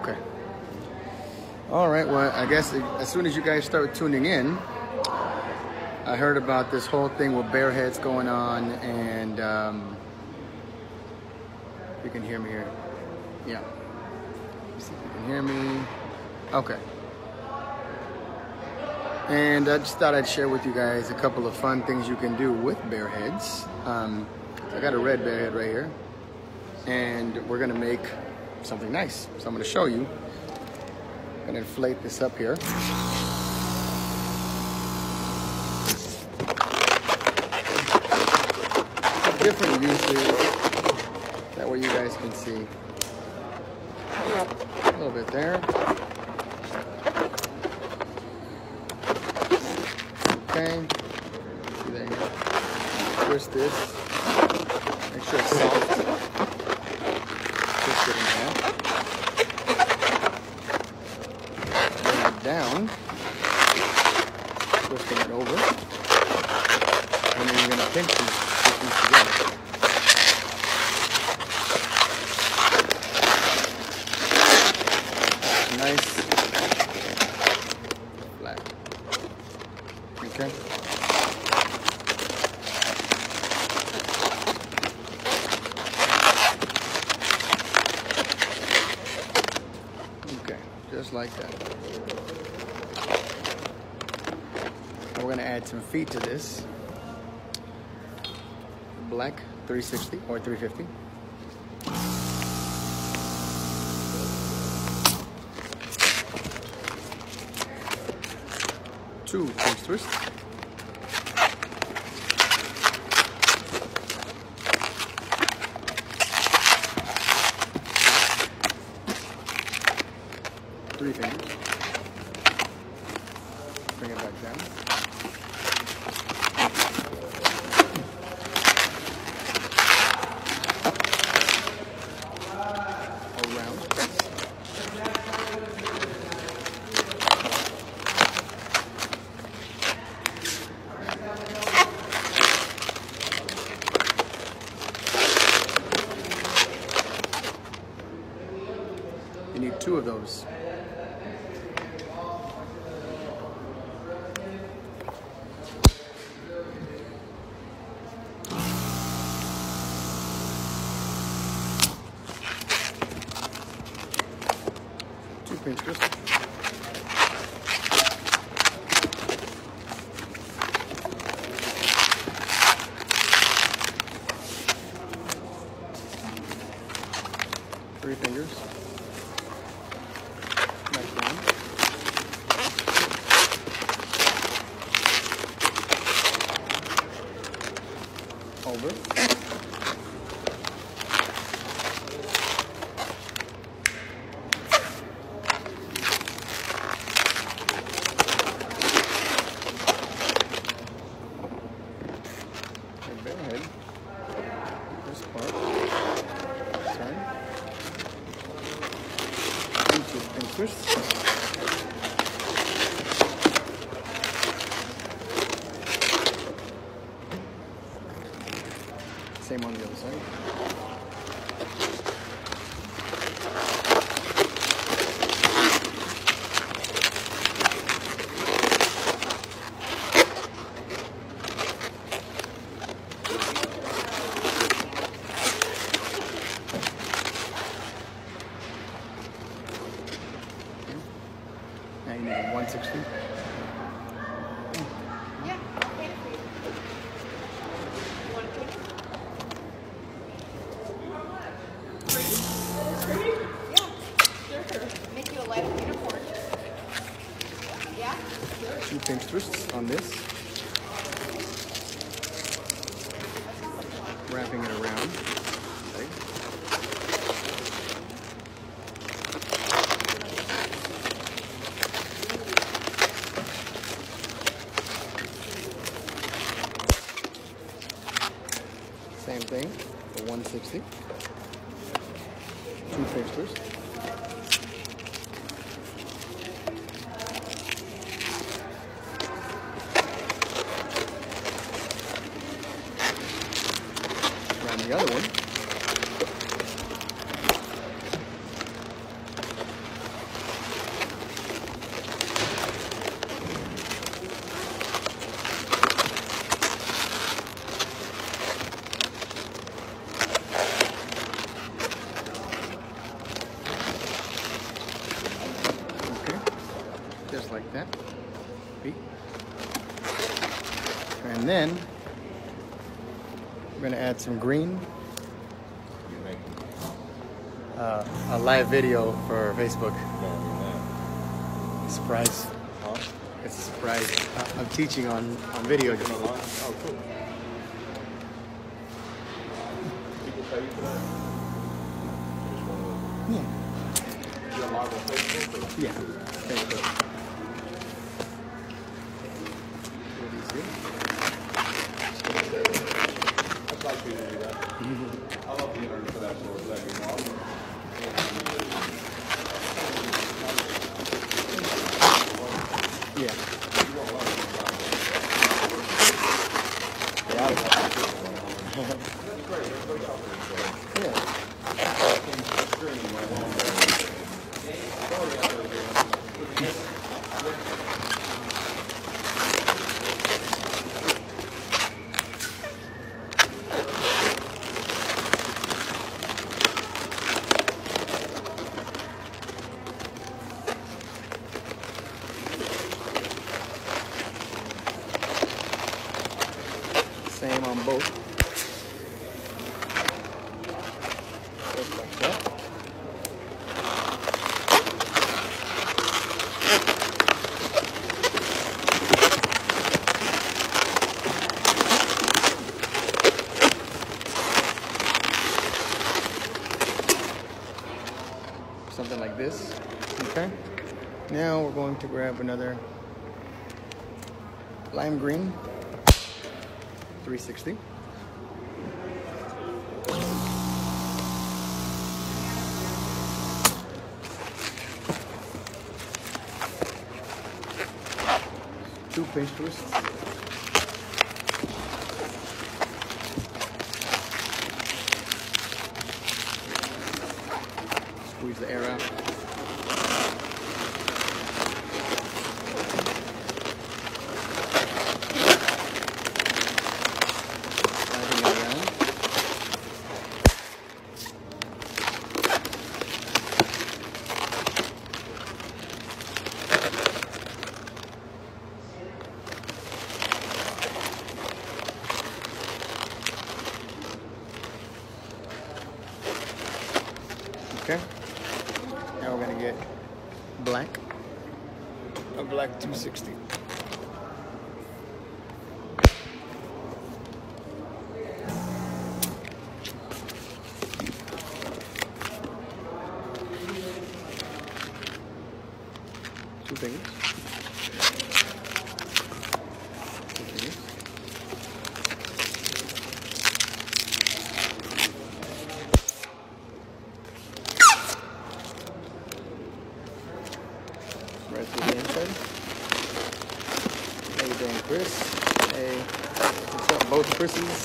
Okay. All right. Well, I guess as soon as you guys start tuning in, I heard about this whole thing with bear heads going on, and um, you can hear me here. Yeah. See if you can hear me. Okay. And I just thought I'd share with you guys a couple of fun things you can do with bear heads. Um, I got a red bear head right here, and we're gonna make something nice. So I'm gonna show you. I'm gonna inflate this up here. Different uses. That way you guys can see. A little bit there. Okay. See there you go. Twist this. Make sure it's soft. It in half. Bring it down. Twisting it over. And then you're pinch these, pinch these together. Nice. Flat. Okay. Okay, just like that. We're gonna add some feet to this. Black 360 or 350. Two pinch twists. Three fingers. Bring it back down. Around. You need two of those. Two pinch twists. Three fingers. Next one. Over. Okay, Twist. Same on the other side. 160. Yeah, okay. You want to take it? Yeah, sure. Make you a light uniform. Yeah? Two pinch twists on this. Wrapping it around. Okay. Same thing for 160. Two pinch twists. Around the other one. We're gonna add some green. Uh, a live video for Facebook. Surprise. It's a surprise. I- I'm teaching on, on video. just- Oh, cool. People pay you for that? Yeah. you live on Facebook? Yeah. Facebook. I'd like you to do that. I love the internet for that sort of thing. You know, Yeah. you won't love it sometimes. Yeah, I love it. That's great. Everybody's out there, so. Yeah. Streaming right now. Sorry out there, man. Same on both. Just like that. Something like this. Okay. Now we're going to grab another lime green. 360. Two pinch twists. Squeeze the air out. Sliding it around. Okay. Now we're gonna get black. A black 260. Two fingers. Right through the inside. How you doing, Chris? Hey, what's up, both Chris's?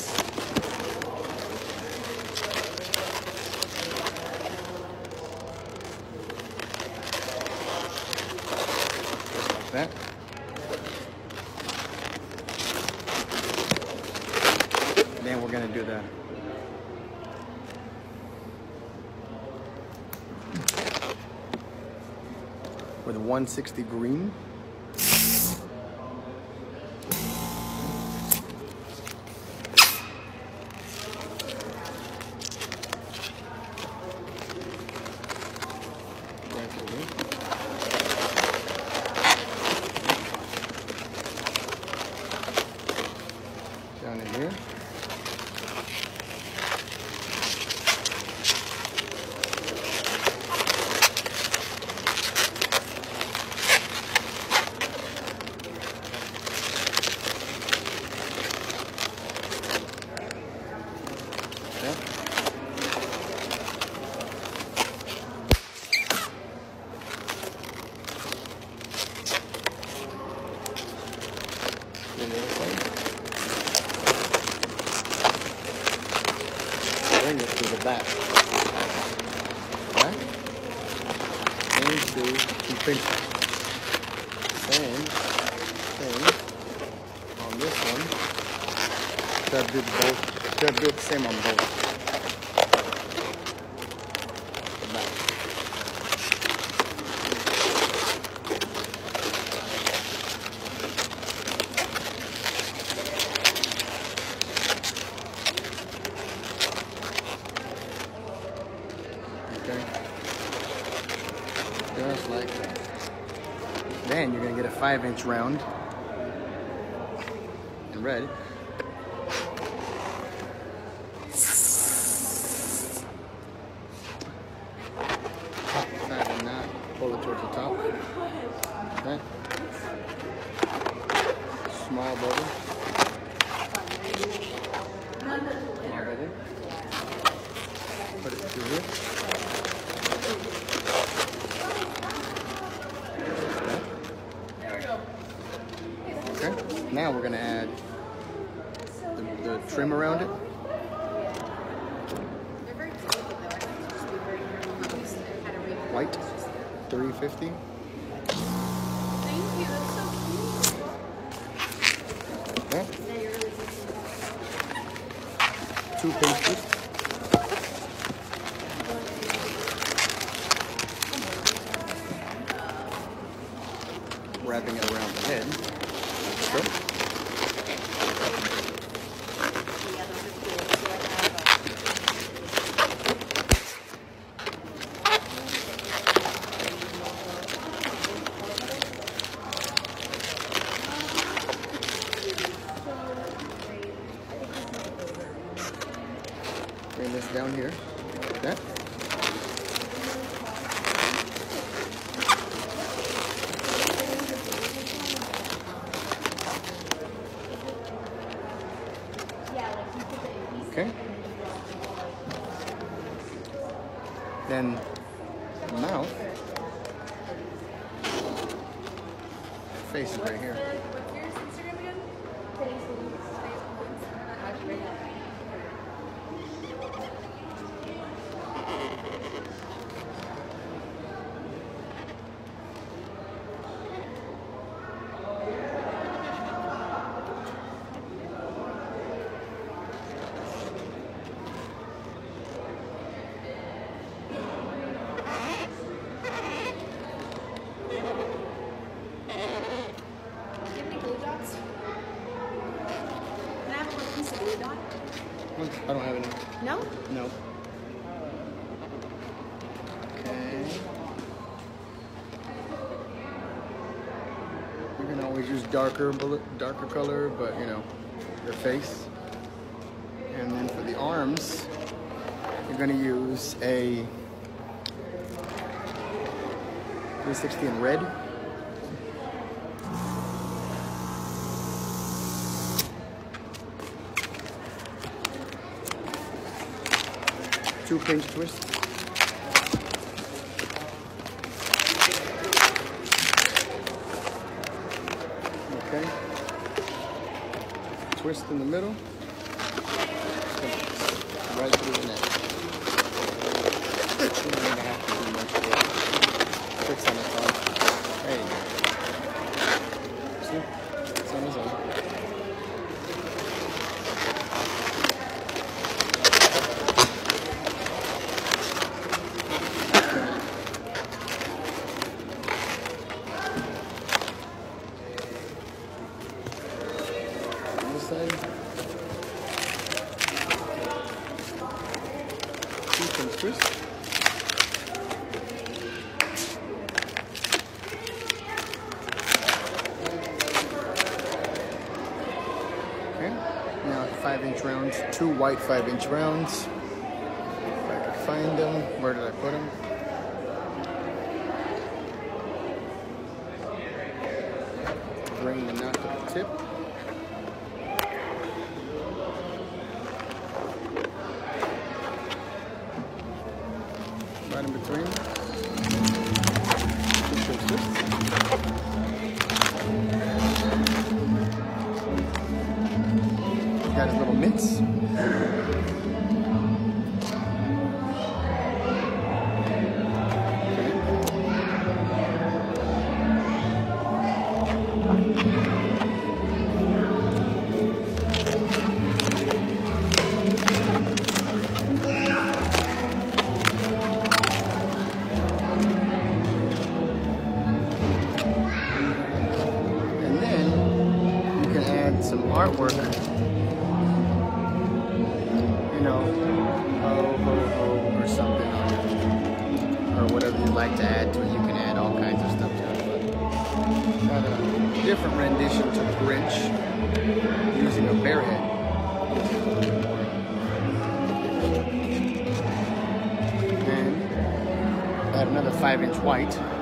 Just like that. Then we're gonna do the with 160 green. They're built both. They're built same on both. just like. Then you're gonna get a five inch round And red. percent. Small bubble. Small bubble. Put it through here. Okay. Now we're gonna add the, the trim around it. White, 350. Two pinch Okay. Then mouth. Face is right here. What's your Instagram again? Today's Do you have any glue dots? Can I have one piece of glue dot? I don't have any. No? No. Okay. You can always use darker darker color, but you know, your face. And then for the arms, you're gonna use a 360 in red. Two pinch twists. Okay. Twist in the middle. Right through the neck. On the. Okay. Now five inch rounds, two white five inch rounds. If I could find them, where did I put them? Five inch white.